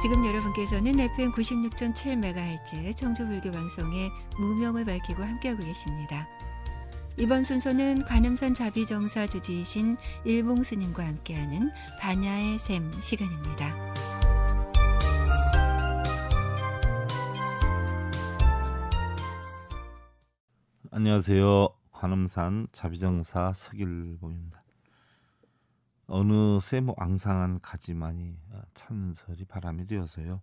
지금 여러분께서는 FM 96.7MHz 청주불교 방송의 무명을 밝히고 함께하고 계십니다. 이번 순서는 관음산 자비정사 주지이신 일봉 스님과 함께하는 반야의 샘 시간입니다. 안녕하세요. 관음산 자비정사 서길봉입니다. 어느새 뭐 앙상한 가지만이 찬설이 바람이 되어서요.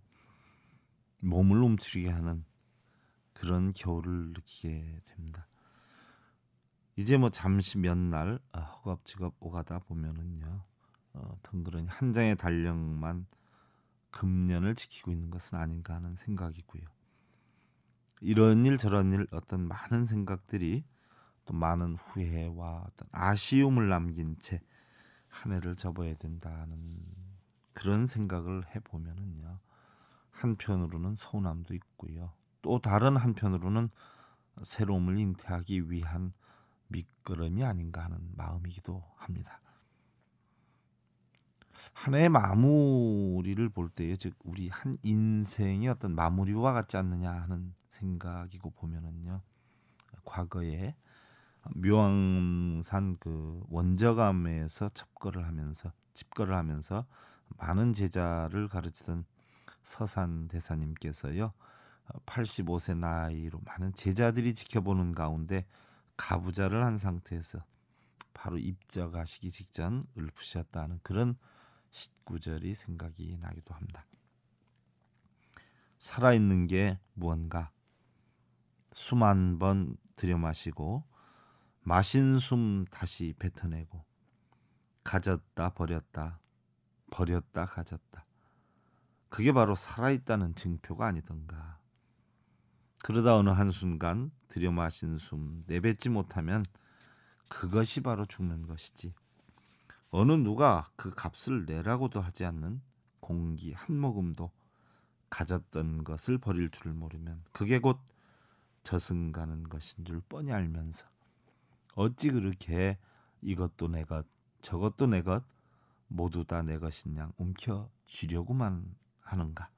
몸을 움츠리게 하는 그런 겨울을 느끼게 됩니다. 이제 뭐 잠시 몇 날 허겁지겁 오가다 보면은요. 어, 덩그러니 한 장의 달력만 금년을 지키고 있는 것은 아닌가 하는 생각이고요. 이런 일 저런 일 어떤 많은 생각들이 또 많은 후회와 어떤 아쉬움을 남긴 채 한 해를 접어야 된다는 그런 생각을 해보면은요. 한편으로는 서운함도 있고요. 또 다른 한편으로는 새로움을 잉태하기 위한 밑거름이 아닌가 하는 마음이기도 합니다. 한 해의 마무리를 볼 때에 즉 우리 한 인생의 어떤 마무리와 같지 않느냐 하는 생각이고 보면은요. 과거에 묘왕산 그 원저감에서 첩거를 하면서 집거를 하면서 많은 제자를 가르치던 서산 대사님께서요. 85세 나이로 많은 제자들이 지켜보는 가운데 가부자를 한 상태에서 바로 입적하시기 직전 읊으셨다는 그런 시구절이 생각이 나기도 합니다. 살아있는 게 무언가 수만 번 들여 마시고 마신 숨 다시 뱉어내고 가졌다 버렸다 버렸다 가졌다. 그게 바로 살아있다는 증표가 아니던가. 그러다 어느 한순간 들여 마신 숨 내뱉지 못하면 그것이 바로 죽는 것이지. 어느 누가 그 값을 내라고도 하지 않는 공기 한 모금도 가졌던 것을 버릴 줄 모르면 그게 곧 저승 가는 것인 줄 뻔히 알면서 어찌 그렇게 이것도 내 것, 저것도 내 것, 모두 다 내 것인 양 움켜 쥐려고만 하는가?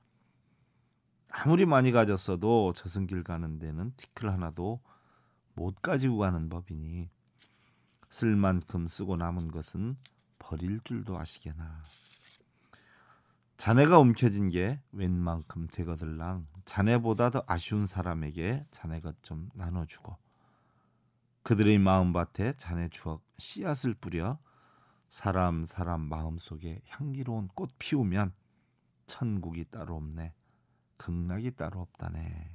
아무리 많이 가졌어도 저승길 가는 데는 티끌 하나도 못 가지고 가는 법이니 쓸 만큼 쓰고 남은 것은 버릴 줄도 아시게나. 자네가 움켜진 게 웬만큼 되거들랑 자네보다 더 아쉬운 사람에게 자네 것 좀 나눠주고 그들의 마음밭에 자네 추억 씨앗을 뿌려 사람 사람 마음속에 향기로운 꽃 피우면 천국이 따로 없네. 극락이 따로 없다네.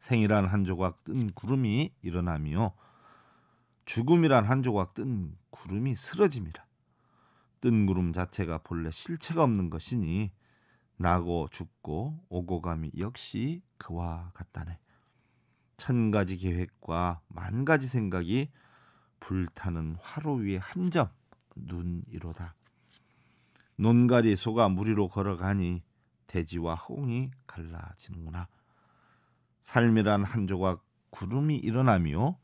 생이란 한 조각 뜬 구름이 일어나며 죽음이란 한 조각 뜬 구름이 쓰러짐이라. 뜬 구름 자체가 본래 실체가 없는 것이니 나고 죽고 오고 감이 역시 그와 같다네. 천 가지 계획과 만 가지 생각이 불타는 화로 위에 한 점 눈이로다. 논가리 소가 무리로 걸어가니 대지와 홍이 갈라지는구나. 삶이란 한 조각 구름이 일어나며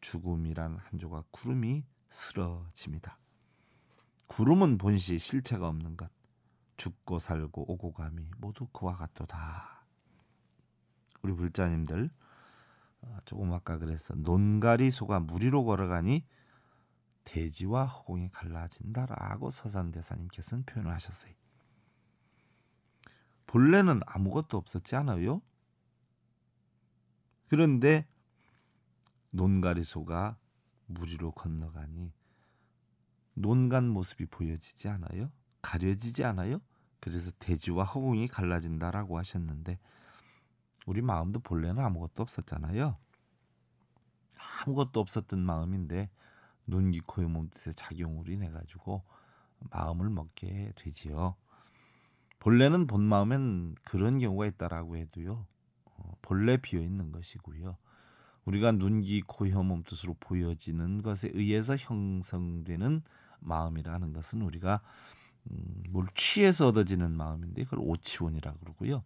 죽음이란 한 조각 구름이 쓰러집니다. 구름은 본시 실체가 없는 것. 죽고 살고 오고 감이 모두 그와 같도다. 우리 불자님들 어, 조금 아까 그래서 논가리 소가 무리로 걸어가니 대지와 허공이 갈라진다라고 서산대사님께서는 표현을 하셨어요. 본래는 아무것도 없었지 않아요? 그런데 논가리 소가 무리로 건너가니 논간 모습이 보여지지 않아요? 가려지지 않아요? 그래서 대지와 허공이 갈라진다라고 하셨는데 우리 마음도 본래는 아무것도 없었잖아요. 아무것도 없었던 마음인데 눈, 귀, 코, 몸뜻의 작용으로 인해 가지고 마음을 먹게 되지요. 본래는 본 마음엔 그런 경우가 있다라고 해도요. 어, 본래 비어 있는 것이고요. 우리가 눈, 귀, 코, 혀, 몸뜻으로 보여지는 것에 의해서 형성되는 마음이라는 것은 우리가 음, 뭘 취해서 얻어지는 마음인데 그걸 오치원이라 그러고요.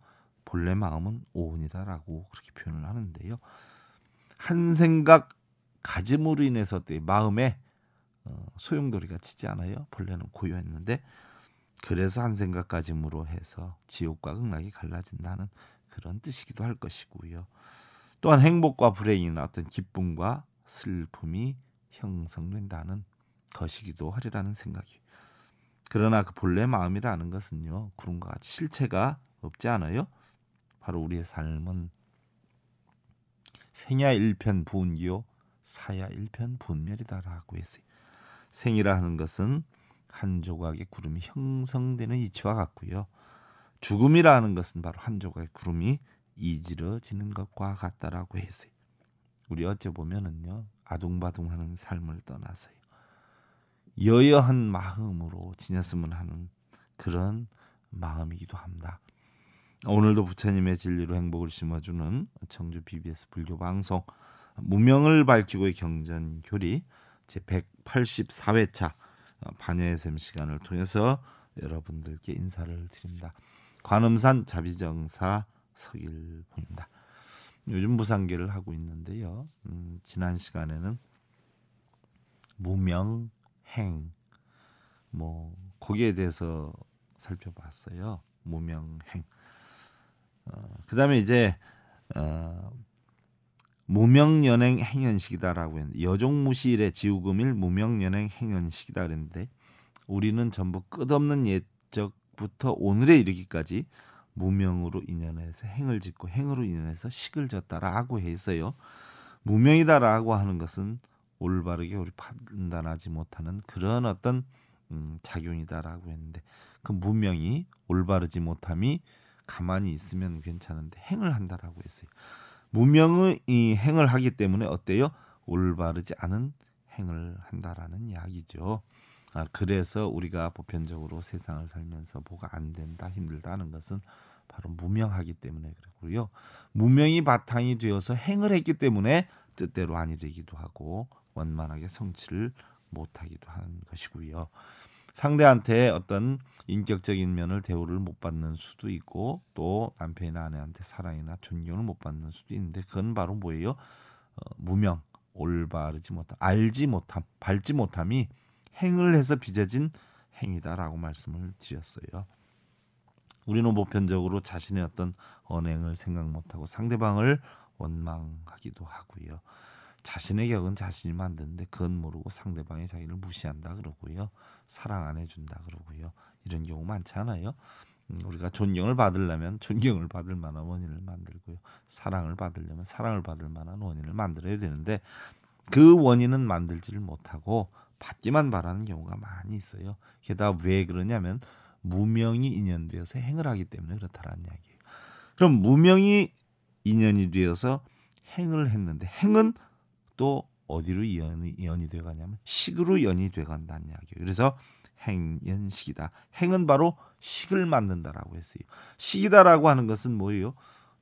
본래 마음은 오온이다라고 그렇게 표현을 하는데요. 한 생각 가짐으로 인해서 때 마음에 어, 소용돌이가 치지 않아요. 본래는 고요했는데 그래서 한 생각까지므로 해서 지옥과 극락이 갈라진다는 그런 뜻이기도 할 것이고요. 또한 행복과 불행이나 어떤 기쁨과 슬픔이 형성된다는 것이기도 하리라는 생각이. 그러나 그 본래 마음이라는 것은요 구름과 같이 실체가 없지 않아요? 바로 우리의 삶은 생야 일편 분기요 사야 일편 분멸이다라고 했어요. 생이라 하는 것은 한 조각의 구름이 형성되는 이치와 같고요. 죽음이라 하는 것은 바로 한 조각의 구름이 이지러지는 것과 같다라고 했어요. 우리 어째 보면은요 아둥바둥하는 삶을 떠나서요 여여한 마음으로 지냈으면 하는 그런 마음이기도 합니다. 오늘도 부처님의 진리로 행복을 심어주는 청주 BBS 불교 방송 무명을 밝히고의 경전 교리 제 184회차 반야의 샘 시간을 통해서 여러분들께 인사를 드립니다. 관음산 자비정사 서일봉입니다. 요즘 무상계를 하고 있는데요. 음, 지난 시간에는 무명, 행, 뭐 거기에 대해서 살펴봤어요. 무명, 행. 어, 그다음에 이제 어, 무명연행 행연식이다라고 했는데 여종무실의 지우금일 무명연행 행연식이다 그랬는데 우리는 전부 끝없는 옛적부터 오늘에 이르기까지 무명으로 인연해서 행을 짓고 행으로 인연해서 식을 졌다라고 해서요. 무명이다라고 하는 것은 올바르게 우리 판단하지 못하는 그런 어떤 음, 작용이다라고 했는데 그 무명이 올바르지 못함이 가만히 있으면 괜찮은데 행을 한다라고 했어요. 무명의 이 행을 하기 때문에 어때요? 올바르지 않은 행을 한다라는 이야기죠. 아, 그래서 우리가 보편적으로 세상을 살면서 뭐가 안 된다, 힘들다는 것은 바로 무명하기 때문에 그렇고요. 무명이 바탕이 되어서 행을 했기 때문에 뜻대로 아니 되기도 하고 원만하게 성취를 못하기도 하는 것이고요. 상대한테 어떤 인격적인 면을 대우를 못 받는 수도 있고 또 남편이나 아내한테 사랑이나 존경을 못 받는 수도 있는데 그건 바로 뭐예요? 어, 무명, 올바르지 못함, 알지 못함, 밟지 못함이 행을 해서 빚어진 행위다라고 말씀을 드렸어요. 우리는 보편적으로 자신의 어떤 언행을 생각 못하고 상대방을 원망하기도 하고요. 자신의 격은 자신이 만드는데 그건 모르고 상대방이 자기를 무시한다 그러고요. 사랑 안 해준다 그러고요. 이런 경우 많잖아요. 음, 우리가 존경을 받으려면 존경을 받을 만한 원인을 만들고요. 사랑을 받으려면 사랑을 받을 만한 원인을 만들어야 되는데 그 원인은 만들지를 못하고 받기만 바라는 경우가 많이 있어요. 게다가 왜 그러냐면 무명이 인연되어서 행을 하기 때문에 그렇다라는 이야기예요. 그럼 무명이 인연이 되어서 행을 했는데 행은 또 어디로 연이, 연이 돼 가냐면 식으로 연이 돼 간다는 이야기예요. 그래서 행연식이다. 행은 바로 식을 만든다라고 했어요. 식이다라고 하는 것은 뭐예요?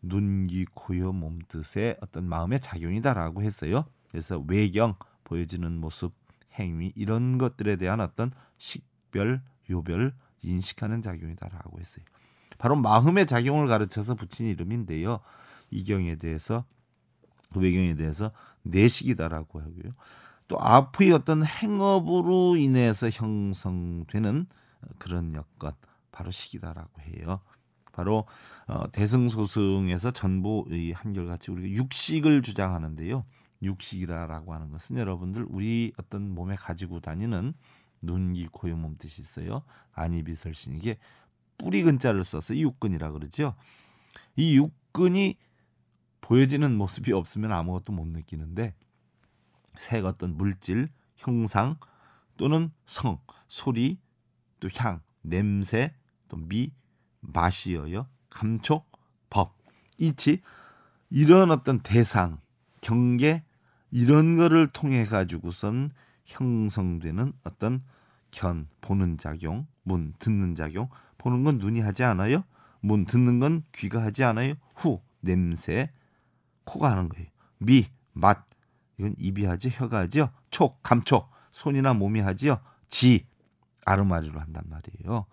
눈기, 코여, 몸뜻의 어떤 마음의 작용이다라고 했어요. 그래서 외경, 보여지는 모습, 행위 이런 것들에 대한 어떤 식별, 요별 인식하는 작용이다라고 했어요. 바로 마음의 작용을 가르쳐서 붙인 이름인데요. 이 경에 대해서 그 외경에 대해서 내식이다라고 하고요. 또 앞의 어떤 행업으로 인해서 형성되는 그런 여건 바로 식이다라고 해요. 바로 어, 대승소승에서 전부 이 한결같이 우리가 육식을 주장하는데요. 육식이다라고 하는 것은 여러분들 우리 어떤 몸에 가지고 다니는 눈기 코요 몸 뜻이 있어요. 안이비설신 이게 뿌리 근자를 써서 육근이라 그러죠. 이 육근이 보여지는 모습이 없으면 아무것도 못 느끼는데 색 어떤 물질, 형상 또는 성, 소리, 또 향, 냄새, 또 미, 맛이어요. 감촉, 법, 이치 이런 어떤 대상, 경계 이런 거를 통해 가지고선 형성되는 어떤 견 보는 작용, 문 듣는 작용. 보는 건 눈이 하지 않아요. 문 듣는 건 귀가 하지 않아요. 후 냄새 코가 하는 거예요. 미 맛 이건 입이 하지 혀가 하지요. 촉 감촉 손이나 몸이 하지요. 지 아르마리로 한단 말이에요.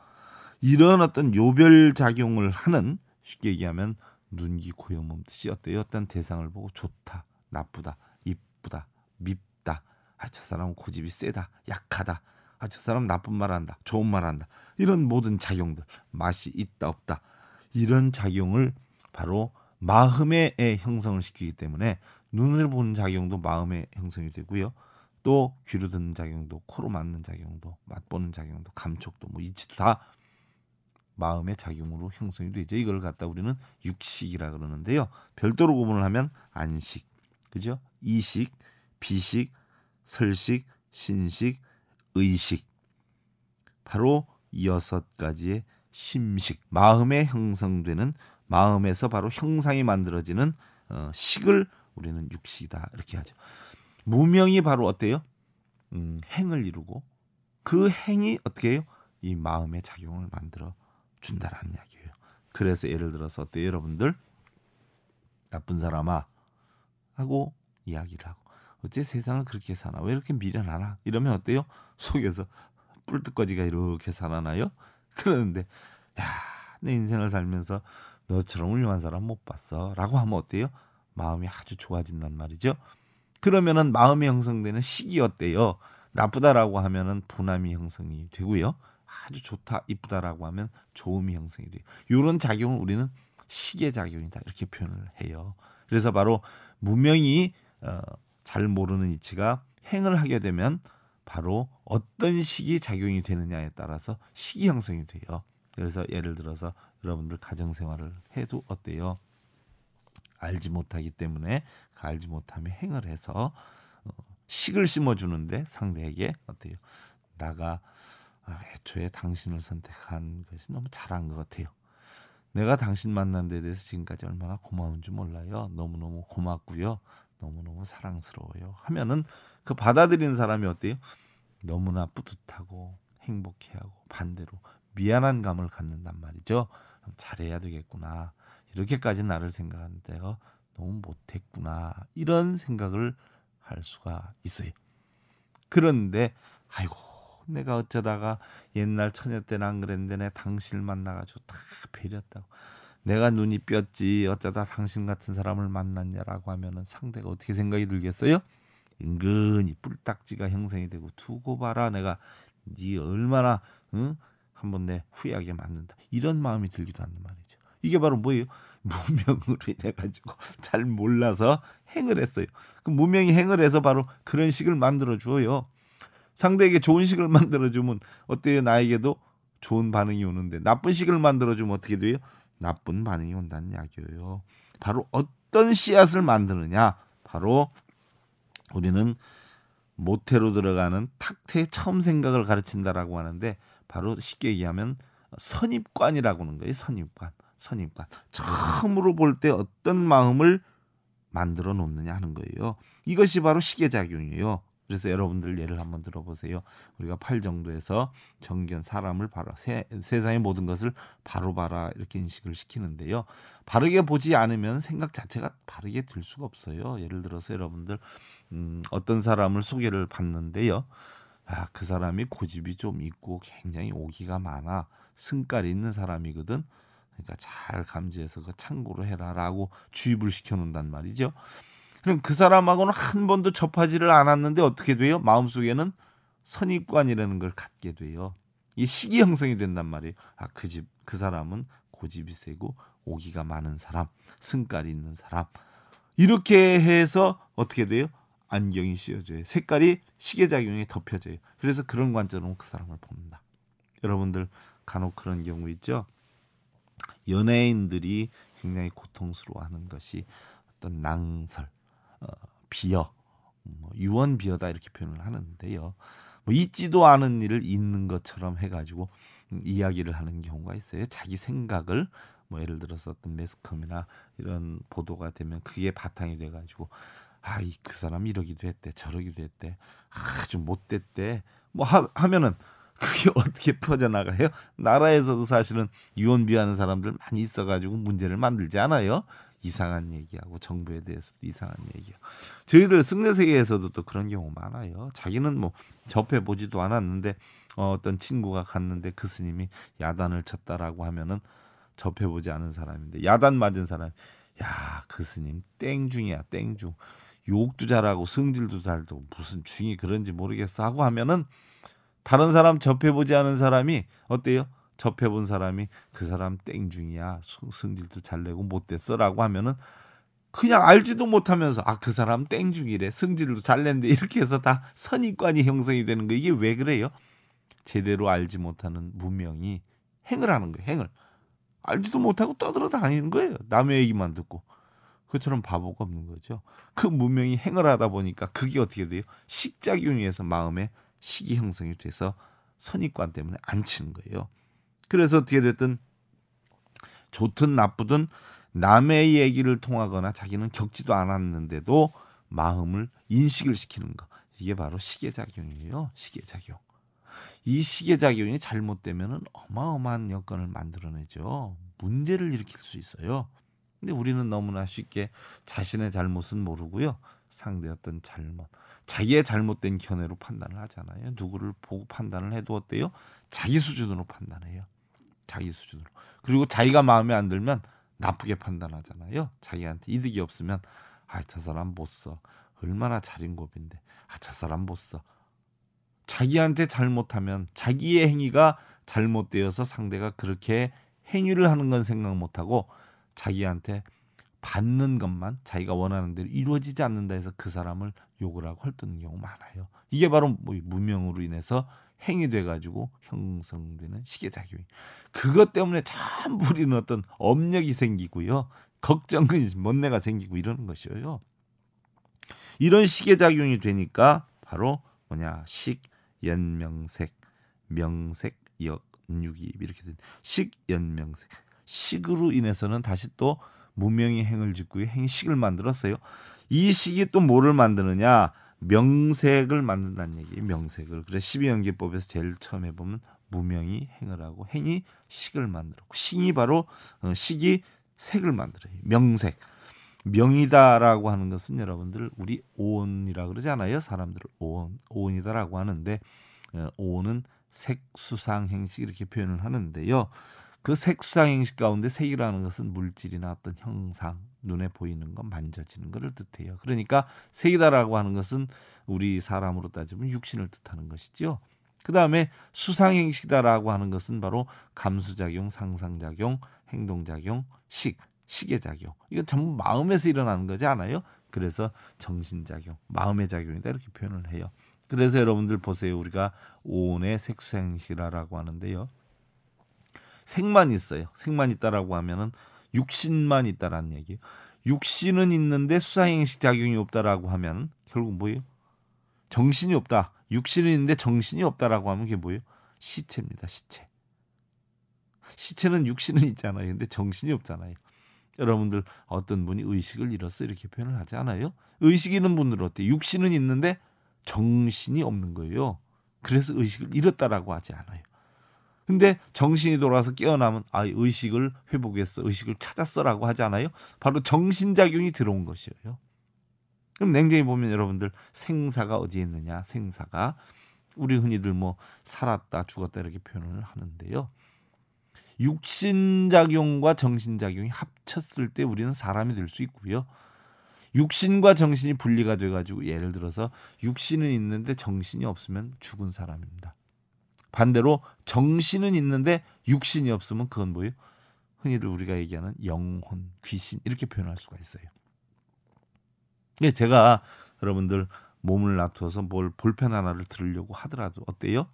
이런 어떤 요별 작용을 하는 쉽게 얘기하면 눈기 고여 몸 뜻이 어때요? 어떤 대상을 보고 좋다, 나쁘다, 이쁘다, 밉다. 아, 저 사람은 고집이 세다, 약하다. 아, 저 사람 나쁜 말 한다. 좋은 말 한다. 이런 모든 작용들. 맛이 있다, 없다. 이런 작용을 바로 마음의 형성을 시키기 때문에 눈을 보는 작용도 마음의 형성이 되고요. 또 귀로 듣는 작용도 코로 맞는 작용도 맛보는 작용도 감촉도 뭐 이치도 다 마음의 작용으로 형성이 되죠. 이걸 갖다 우리는 육식이라 그러는데요. 별도로 구분을 하면 안식, 그죠? 이식, 비식, 설식, 신식, 의식. 바로 여섯 가지의 심식, 마음에 형성되는 마음에서 바로 형상이 만들어지는 어, 식을 우리는 육식이다 이렇게 하죠. 무명이 바로 어때요? 음, 행을 이루고 그 행이 어떻게 해요? 이 마음의 작용을 만들어 준다라는 이야기예요. 그래서 예를 들어서 어때요, 여러분들? 나쁜 사람아 하고 이야기를 하고 어째 세상을 그렇게 사나? 왜 이렇게 미련하나? 이러면 어때요? 속에서 뿔뜯거지가 이렇게 살아나요? 그러는데 야, 내 인생을 살면서 너처럼 훌륭한 사람 못 봤어. 라고 하면 어때요? 마음이 아주 좋아진단 말이죠. 그러면은 마음이 형성되는 식이 어때요? 나쁘다라고 하면은 분함이 형성이 되고요. 아주 좋다, 이쁘다라고 하면 좋음이 형성이 돼요. 이런 작용을 우리는 식의 작용이다 이렇게 표현을 해요. 그래서 바로 무명이 어, 잘 모르는 이치가 행을 하게 되면 바로 어떤 식이 작용이 되느냐에 따라서 식이 형성이 돼요. 그래서 예를 들어서 여러분들 가정 생활을 해도 어때요? 알지 못하기 때문에 그 알지 못함에 행을 해서 어, 식을 심어주는데 상대에게 어때요? 나가 아, 애초에 당신을 선택한 것이 너무 잘한 것 같아요. 내가 당신 만난 데 대해서 지금까지 얼마나 고마운지 몰라요. 너무너무 고맙고요. 너무너무 사랑스러워요. 하면은 그 받아들이는 사람이 어때요? 너무나 뿌듯하고 행복해하고 반대로 미안한 감을 갖는단 말이죠. 잘해야 되겠구나. 이렇게까지 나를 생각하는 데가 너무 못했구나. 이런 생각을 할 수가 있어요. 그런데 아이고 내가 어쩌다가 옛날 처녀 때는 안 그랬는데 내 당신을 만나가지고 다 배렸다고. 내가 눈이 뼈지 어쩌다 당신 같은 사람을 만났냐라고 하면은 상대가 어떻게 생각이 들겠어요? 은근히 뿔딱지가 형성이 되고 두고 봐라 내가 네 얼마나 응? 한번 내 후회하게 만든다 이런 마음이 들기도 한단 말이죠. 이게 바로 뭐예요? 무명으로 인해 가지고 잘 몰라서 행을 했어요. 그 무명이 행을 해서 바로 그런 식을 만들어 주어요. 상대에게 좋은 식을 만들어 주면 어때요? 나에게도 좋은 반응이 오는데 나쁜 식을 만들어 주면 어떻게 돼요? 나쁜 반응이 온다는 이야기예요. 바로 어떤 씨앗을 만드느냐? 바로 우리는 모태로 들어가는 탁태의 처음 생각을 가르친다라고 하는데 바로 쉽게 얘기하면 선입관이라고 하는 거예요. 선입관. 선입관. 처음으로 볼 때 어떤 마음을 만들어 놓느냐 하는 거예요. 이것이 바로 시계작용이에요. 그래서 여러분들 예를 한번 들어보세요. 우리가 팔 정도에서 정견 사람을 바로 세, 세상의 모든 것을 바로 봐라 이렇게 인식을 시키는데요. 바르게 보지 않으면 생각 자체가 바르게 들 수가 없어요. 예를 들어서 여러분들 음, 어떤 사람을 소개를 받는데요. 아, 그 사람이 고집이 좀 있고 굉장히 오기가 많아 승깔이 있는 사람이거든. 그러니까 잘 감지해서 그 참고로 해라라고 주입을 시켜 놓는단 말이죠. 그럼 그 사람하고는 한 번도 접하지를 않았는데 어떻게 돼요? 마음속에는 선입관이라는 걸 갖게 돼요. 이 시기 형성이 된단 말이에요. 아, 그 집, 그 사람은 고집이 세고 오기가 많은 사람, 승깔이 있는 사람. 이렇게 해서 어떻게 돼요? 안경이 씌워져요. 색깔이 시계작용에 덮여져요. 그래서 그런 관점으로 그 사람을 봅니다. 여러분들 간혹 그런 경우 있죠. 연예인들이 굉장히 고통스러워하는 것이 어떤 낭설, 어, 비어, 뭐 유언 비어다 이렇게 표현을 하는데요. 뭐 있지도 않은 일을 있는 것처럼 해가지고 이야기를 하는 경우가 있어요. 자기 생각을 뭐 예를 들어서 어떤 매스컴이나 이런 보도가 되면 그게 바탕이 돼가지고 아, 이 그 사람 이러기도 했대, 저러기도 했대, 아주 못됐대, 뭐 하, 하면은 그게 어떻게 퍼져나가요? 나라에서도 사실은 유언비하는 사람들 많이 있어가지고 문제를 만들지 않아요. 이상한 얘기하고 정부에 대해서도 이상한 얘기하고 저희들 승려 세계에서도 또 그런 경우 많아요. 자기는 뭐 접해 보지도 않았는데 어, 어떤 친구가 갔는데 그 스님이 야단을 쳤다라고 하면은 접해 보지 않은 사람인데 야단 맞은 사람 야 그 스님 땡중이야 땡중 욕도 잘하고 성질도 잘도 무슨 중이 그런지 모르겠어 하고 하면은 다른 사람 접해보지 않은 사람이 어때요? 접해본 사람이 그 사람 땡중이야. 승질도 잘 내고 못됐어라고 하면은 그냥 알지도 못하면서 아 그 사람 땡중이래. 승질도 잘 낸데 이렇게 해서 다 선입관이 형성이 되는 거. 이게 왜 그래요? 제대로 알지 못하는 무명이 행을 하는 거예요. 행을. 알지도 못하고 떠들어 다니는 거예요. 남의 얘기만 듣고 그처럼 바보가 없는 거죠 그 무명이 행을 하다 보니까 그게 어떻게 돼요 식작용에서 마음에 식이 형성이 돼서 선입관 때문에 안 치는 거예요 그래서 어떻게 됐든 좋든 나쁘든 남의 얘기를 통하거나 자기는 겪지도 않았는데도 마음을 인식을 시키는 거. 이게 바로 시계작용이에요. 시계작용. 이 시계작용이 잘못되면 어마어마한 여건을 만들어내죠. 문제를 일으킬 수 있어요. 근데 우리는 너무나 쉽게 자신의 잘못은 모르고요. 어떤 잘못, 자기의 잘못된 견해로 판단을 하잖아요. 누구를 보고 판단을 해도 어때요? 자기 수준으로 판단해요. 자기 수준으로. 그리고 자기가 마음에 안 들면 나쁘게 판단하잖아요. 자기한테 이득이 없으면 아 저 사람 못 써. 얼마나 잘인곱인데 아 저 사람 못 써. 자기한테 잘못하면 자기의 행위가 잘못되어서 상대가 그렇게 행위를 하는 건 생각 못 하고 자기한테 받는 것만 자기가 원하는 대로 이루어지지 않는다 해서 그 사람을 욕을 하고 헐뜯는 경우 많아요. 이게 바로 뭐 무명으로 인해서 행이 돼가지고 형성되는 시계작용이. 그것 때문에 참 우리는 어떤 업력이 생기고요. 걱정은 못내가 생기고 이러는 것이에요. 이런 시계작용이 되니까 바로 뭐냐 식, 연명색, 명색, 역, 육이 이렇게 된 식, 연명색. 식으로 인해서는 다시 또 무명의 행을 짓고 행식을 만들었어요. 이 식이 또 뭐를 만드느냐? 명색을 만든다는 얘기예요. 명색을. 그래서 12연기법에서 제일 처음 해보면 무명이 행을 하고 행이 식을 만들었고 식이 바로 어, 식이 색을 만들어요. 명색. 명이다라고 하는 것은 여러분들 우리 오온이라 그러잖아요. 사람들을 오온, 오온이다라고 하는데 어, 오온은 색수상 행식 이렇게 표현을 하는데요. 그 색수상 행식 가운데 색이라는 것은 물질이나 어떤 형상, 눈에 보이는 것, 만져지는 것을 뜻해요. 그러니까 색이다라고 하는 것은 우리 사람으로 따지면 육신을 뜻하는 것이죠. 그 다음에 수상행식이다라고 하는 것은 바로 감수작용, 상상작용, 행동작용, 식, 시계작용. 이건 전부 마음에서 일어나는 거지 않아요? 그래서 정신작용, 마음의 작용이다 이렇게 표현을 해요. 그래서 여러분들 보세요. 우리가 오온의 색수행식이라고 하는데요. 색만 있어요. 색만 있다라고 하면은 육신만 있다라는 얘기예요. 육신은 있는데 수상행식 작용이 없다라고 하면 결국 뭐예요? 정신이 없다. 육신은 있는데 정신이 없다라고 하면 그게 뭐예요? 시체입니다. 시체. 시체는 육신은 있잖아요. 근데 정신이 없잖아요. 여러분들 어떤 분이 의식을 잃었어 이렇게 표현을 하지 않아요? 의식 있는 분들은 어때? 육신은 있는데 정신이 없는 거예요. 그래서 의식을 잃었다라고 하지 않아요. 근데 정신이 돌아서 깨어나면 아 의식을 회복했어 의식을 찾았어라고 하잖아요. 바로 정신작용이 들어온 것이에요. 그럼 냉정히 보면 여러분들 생사가 어디에 있느냐 생사가 우리 흔히들 뭐 살았다 죽었다 이렇게 표현을 하는데요. 육신작용과 정신작용이 합쳤을 때 우리는 사람이 될 수 있고요. 육신과 정신이 분리가 돼가지고 예를 들어서 육신은 있는데 정신이 없으면 죽은 사람입니다. 반대로 정신은 있는데 육신이 없으면 그건 뭐예요? 흔히들 우리가 얘기하는 영혼, 귀신 이렇게 표현할 수가 있어요. 예, 제가 여러분들 몸을 놔둬서 뭘 볼펜 하나를 들으려고 하더라도 어때요?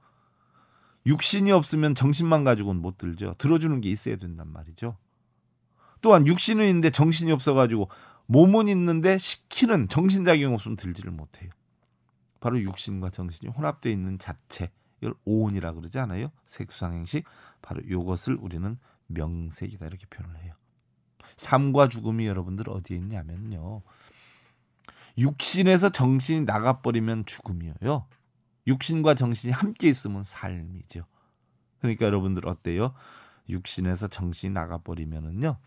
육신이 없으면 정신만 가지고는 못 들죠. 들어주는 게 있어야 된단 말이죠. 또한 육신은 있는데 정신이 없어가지고 몸은 있는데 시키는 정신작용 없으면 들지를 못해요. 바로 육신과 정신이 혼합되어 있는 자체 이걸 오온이라 그러지 않아요? 색수상행식 바로 이것을 우리는 명색이다 이렇게 표현을 해요. 삶과 죽음이 여러분들 어디에 있냐면요. 육신에서 정신이 나가버리면 죽음이에요. 육신과 정신이 함께 있으면 삶이죠. 그러니까 여러분들 어때요? 육신에서 정신이 나가버리면은요.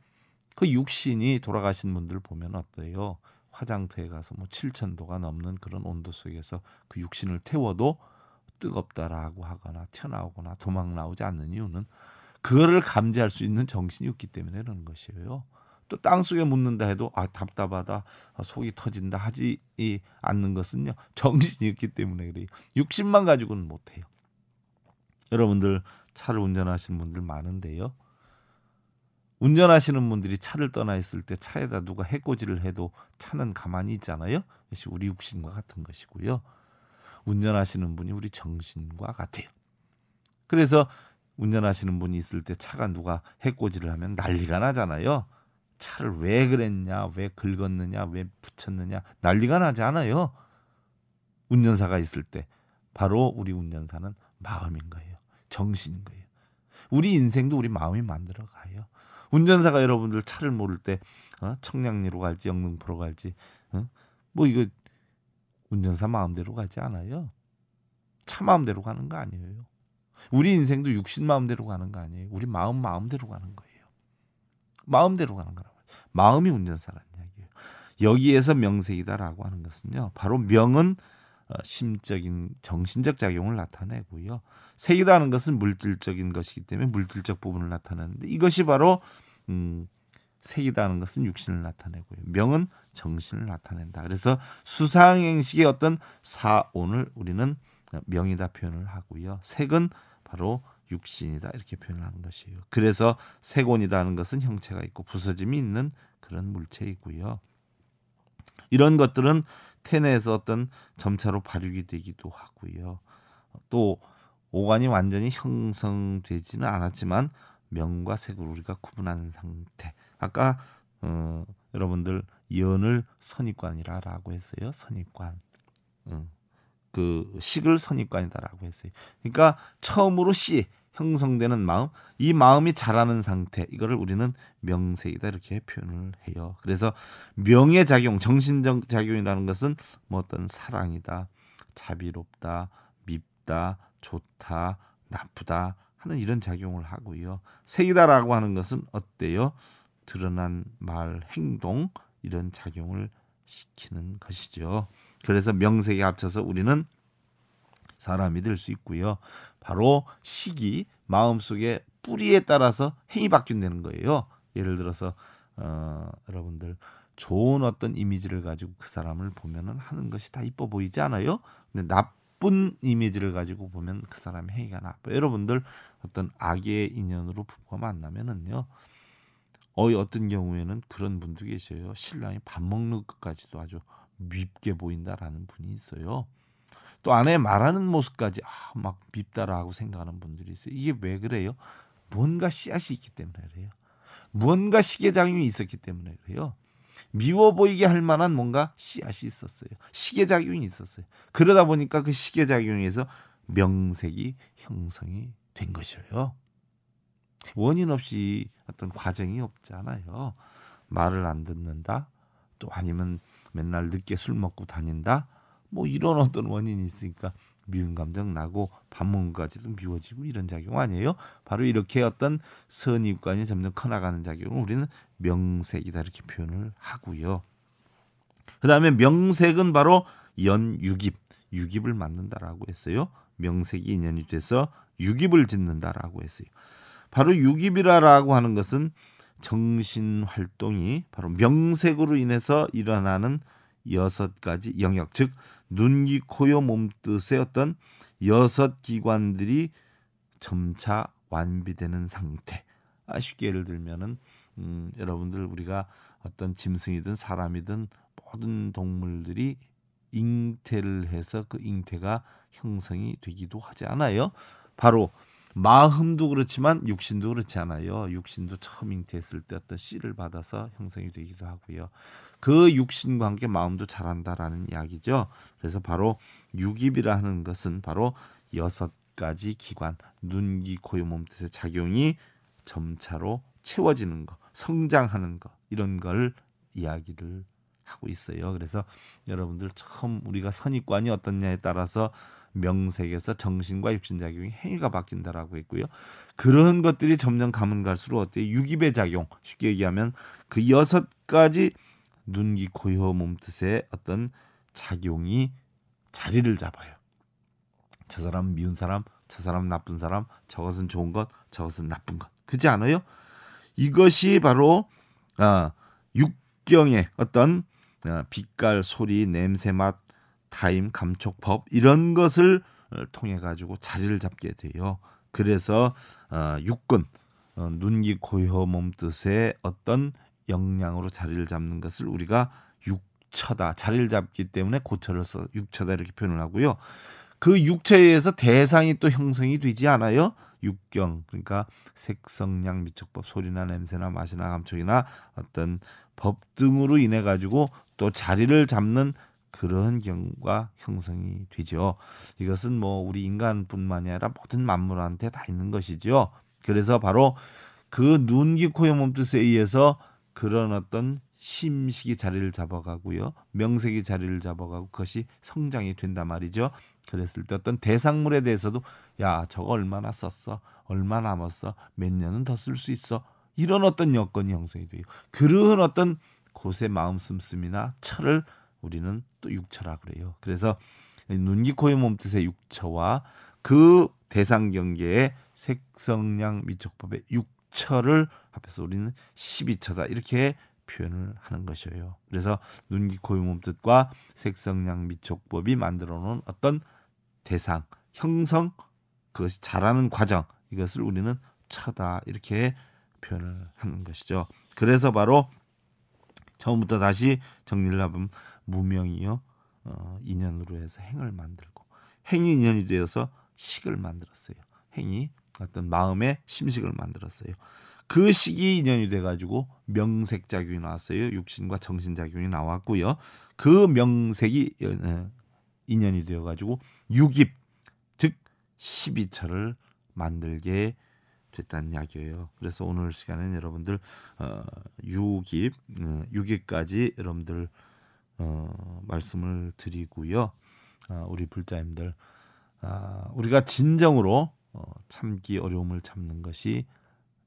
그 육신이 돌아가신 분들 보면 어때요? 화장터에 가서 뭐 7천도가 넘는 그런 온도 속에서 그 육신을 태워도 뜨겁다라고 하거나 튀어나오거나 도망 나오지 않는 이유는 그거를 감지할 수 있는 정신이 없기 때문에 그런 것이에요. 또 땅속에 묻는다 해도 아 답답하다 아, 속이 터진다 하지 않는 것은요 정신이 없기 때문에 그래요. 육신만 가지고는 못해요. 여러분들 차를 운전하시는 분들 많은데요. 운전하시는 분들이 차를 떠나 있을 때 차에다 누가 해코지를 해도 차는 가만히 있잖아요. 이것이 우리 육신과 같은 것이고요. 운전하시는 분이 우리 정신과 같아요. 그래서 운전하시는 분이 있을 때 차가 누가 해코지를 하면 난리가 나잖아요. 차를 왜 그랬냐, 왜 긁었느냐, 왜 붙였느냐 난리가 나지 않아요. 운전사가 있을 때 바로 우리 운전사는 마음인 거예요. 정신인 거예요. 우리 인생도 우리 마음이 만들어 가요. 운전사가 여러분들 차를 모를 때 어? 청량리로 갈지 영등포로 갈지 어? 뭐 이거 운전사 마음대로 가지 않아요. 차 마음대로 가는 거 아니에요. 우리 인생도 육신 마음대로 가는 거 아니에요. 우리 마음 마음대로 가는 거예요. 마음대로 가는 거라고. 마음이 운전사라는 이야기예요. 여기에서 명색이다라고 하는 것은요. 바로 명은 어, 심적인 정신적 작용을 나타내고요. 색이라는 것은 물질적인 것이기 때문에 물질적 부분을 나타내는데 이것이 바로 음, 색이라는 것은 육신을 나타내고요. 명은 정신을 나타낸다. 그래서 수상행식의 어떤 사온을 우리는 명이다 표현을 하고요. 색은 바로 육신이다 이렇게 표현을 하는 것이에요. 그래서 색온이라는 것은 형체가 있고 부서짐이 있는 그런 물체이고요. 이런 것들은 텐에서 어떤 점차로 발육이 되기도 하고요. 또 오간이 완전히 형성되지는 않았지만 명과 색을 우리가 구분하는 상태. 아까 어, 여러분들 연을 선입관이라라고 했어요. 선입관. 어, 그 식을 선입관이다라고 했어요. 그러니까 처음으로 씨 형성되는 마음, 이 마음이 자라는 상태, 이거를 우리는 명색이다 이렇게 표현을 해요. 그래서 명의 작용, 정신적 작용이라는 것은 뭐 어떤 사랑이다, 자비롭다, 밉다, 좋다, 나쁘다 하는 이런 작용을 하고요. 색이다라고 하는 것은 어때요? 드러난 말, 행동 이런 작용을 시키는 것이죠. 그래서 명색에 합쳐서 우리는 사람이 될 수 있고요. 바로 시기, 마음속의 뿌리에 따라서 행위 바뀐다는 거예요. 예를 들어서 어, 여러분들 좋은 어떤 이미지를 가지고 그 사람을 보면은 하는 것이 다 이뻐 보이지 않아요? 근데 나쁜 이미지를 가지고 보면 그 사람의 행위가 나빠. 여러분들 어떤 악의 인연으로 부부가 만나면은요. 어이 어떤 경우에는 그런 분도 계셔요. 신랑이 밥 먹는 것까지도 아주 밉게 보인다라는 분이 있어요. 또 아내 말하는 모습까지 아, 막 밉다라고 생각하는 분들이 있어요. 이게 왜 그래요? 뭔가 씨앗이 있기 때문에 그래요. 무언가 시계작용이 있었기 때문에 그래요. 미워 보이게 할 만한 뭔가 씨앗이 있었어요. 시계작용이 있었어요. 그러다 보니까 그 시계작용에서 명색이 형성이 된 것이에요. 원인 없이 어떤 과정이 없잖아요. 말을 안 듣는다. 또 아니면 맨날 늦게 술 먹고 다닌다. 뭐 이런 어떤 원인이 있으니까 미운 감정 나고 것까지도 미워지고 이런 작용 아니에요? 바로 이렇게 어떤 선입관이 점점 커나가는 작용을 우리는 명색이다 이렇게 표현을 하고요. 그 다음에 명색은 바로 연유깁, 유깁을 맞는다라고 했어요. 명색이 인연이 돼서 유깁을 짓는다라고 했어요. 바로 유깁이라고 하는 것은 정신 활동이 바로 명색으로 인해서 일어나는 여섯 가지 영역, 즉 눈, 귀, 코 요, 몸뜻의 어떤 여섯 기관들이 점차 완비되는 상태. 아, 쉽게 예를 들면은 음, 여러분들 우리가 어떤 짐승이든 사람이든 모든 동물들이 잉태를 해서 그 잉태가 형성이 되기도 하지 않아요. 바로 마음도 그렇지만 육신도 그렇지 않아요. 육신도 처음 잉태했을 때 어떤 씨를 받아서 형성이 되기도 하고요. 그 육신과 함께 마음도 자란다라는 이야기죠. 그래서 바로 육입이라 하는 것은 바로 여섯 가지 기관, 눈, 귀, 코, 몸뜻의 작용이 점차로 채워지는 거, 성장하는 거 이런 걸 이야기를 하고 있어요. 그래서 여러분들 처음 우리가 선입관이 어떻냐에 따라서 명색에서 정신과 육신 작용이 행위가 바뀐다라고 했고요. 그런 것들이 점점 가면 갈수록 어때요? 유기배 작용 쉽게 얘기하면 그 여섯 가지 눈기 코혀 몸뜻의 어떤 작용이 자리를 잡아요. 저 사람 미운 사람, 저 사람 나쁜 사람, 저것은 좋은 것, 저것은 나쁜 것. 그렇지 않아요? 이것이 바로 아, 육경의 어떤 아, 빛깔, 소리, 냄새, 맛, 타임, 감촉법 이런 것을 통해 가지고 자리를 잡게 돼요. 그래서 어, 육군 어, 눈기 고혀 몸뜻의 어떤 역량으로 자리를 잡는 것을 우리가 육처다 자리를 잡기 때문에 고처를 써 육처다 이렇게 표현을 하고요. 그 육처에 의해서 대상이 또 형성이 되지 않아요. 육경 그러니까 색성량 미촉법 소리나 냄새나 맛이나 감촉이나 어떤 법 등으로 인해 가지고 또 자리를 잡는 그런 경우가 형성이 되죠. 이것은 뭐 우리 인간뿐만이 아니라 모든 만물한테 다 있는 것이죠. 그래서 바로 그 눈기 코의 몸뜻에 의해서 그런 어떤 심식이 자리를 잡아가고요. 명색이 자리를 잡아가고 그것이 성장이 된단 말이죠. 그랬을 때 어떤 대상물에 대해서도 야 저거 얼마나 썼어 얼마 남았어 몇 년은 더 쓸 수 있어 이런 어떤 여건이 형성이 돼요. 그런 어떤 곳의 마음 씀씀이나 철을 우리는 또 육처라 그래요. 그래서 눈기 코의 몸뜻의 육처와 그 대상 경계의 색성량 미촉법의 육처를 합해서 우리는 십이처다 이렇게 표현을 하는 것이에요. 그래서 눈기 코의 몸뜻과 색성량 미촉법이 만들어 놓은 어떤 대상 형성 그것이 자라는 과정 이것을 우리는 처다 이렇게 표현을 하는 것이죠. 그래서 바로 처음부터 다시 정리를 하면 무명이요 어, 인연으로 해서 행을 만들고 행이 인연이 되어서 식을 만들었어요. 행이 어떤 마음의 심식을 만들었어요. 그 식이 인연이 돼가지고 명색 작용이 나왔어요. 육신과 정신 작용이 나왔고요. 그 명색이 어, 인연이 되어가지고 육입 즉 12처를 만들게 됐다는 이야기예요. 그래서 오늘 시간은 여러분들 어, 육입 어, 육입까지 여러분들 어, 말씀을 드리고요. 어, 우리 불자님들 아, 우리가 진정으로 어, 참기 어려움을 참는 것이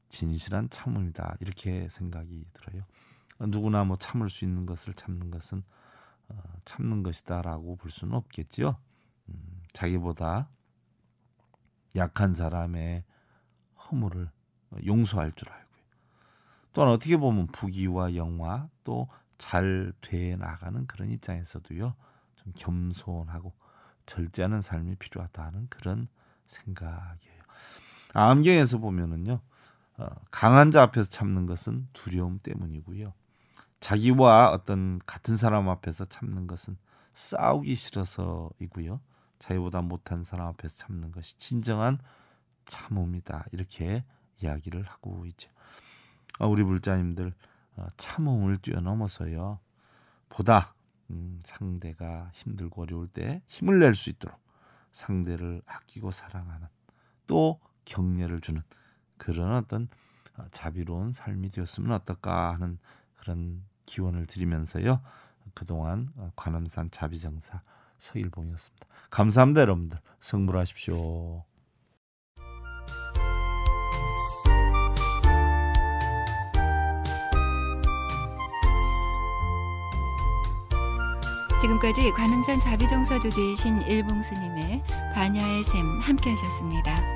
진실한 참음이다 이렇게 생각이 들어요. 누구나 뭐 참을 수 있는 것을 참는 것은 어, 참는 것이다라고 볼 수는 없겠지요. 음, 자기보다 약한 사람의 허물을 용서할 줄 알고요. 또한 어떻게 보면 부귀와 영화 또 잘 돼 나가는 그런 입장에서도요. 좀 겸손하고 절제하는 삶이 필요하다는 그런 생각이에요. 암경에서 보면은요. 어, 강한 자 앞에서 참는 것은 두려움 때문이고요. 자기와 어떤 같은 사람 앞에서 참는 것은 싸우기 싫어서이고요. 자기보다 못한 사람 앞에서 참는 것이 진정한 참음이다. 이렇게 이야기를 하고 있죠. 어, 우리 불자님들 어, 참음을 뛰어넘어서요. 보다 음, 상대가 힘들고 어려울 때 힘을 낼 수 있도록 상대를 아끼고 사랑하는 또 격려를 주는 그런 어떤 어, 자비로운 삶이 되었으면 어떨까 하는 그런 기원을 드리면서요. 그동안 관음산 자비정사 서일봉이었습니다. 감사합니다, 여러분들. 성불하십시오. 지금까지 관음산 자비정사 조지이신 일봉스님의 반야의 샘 함께 하셨습니다.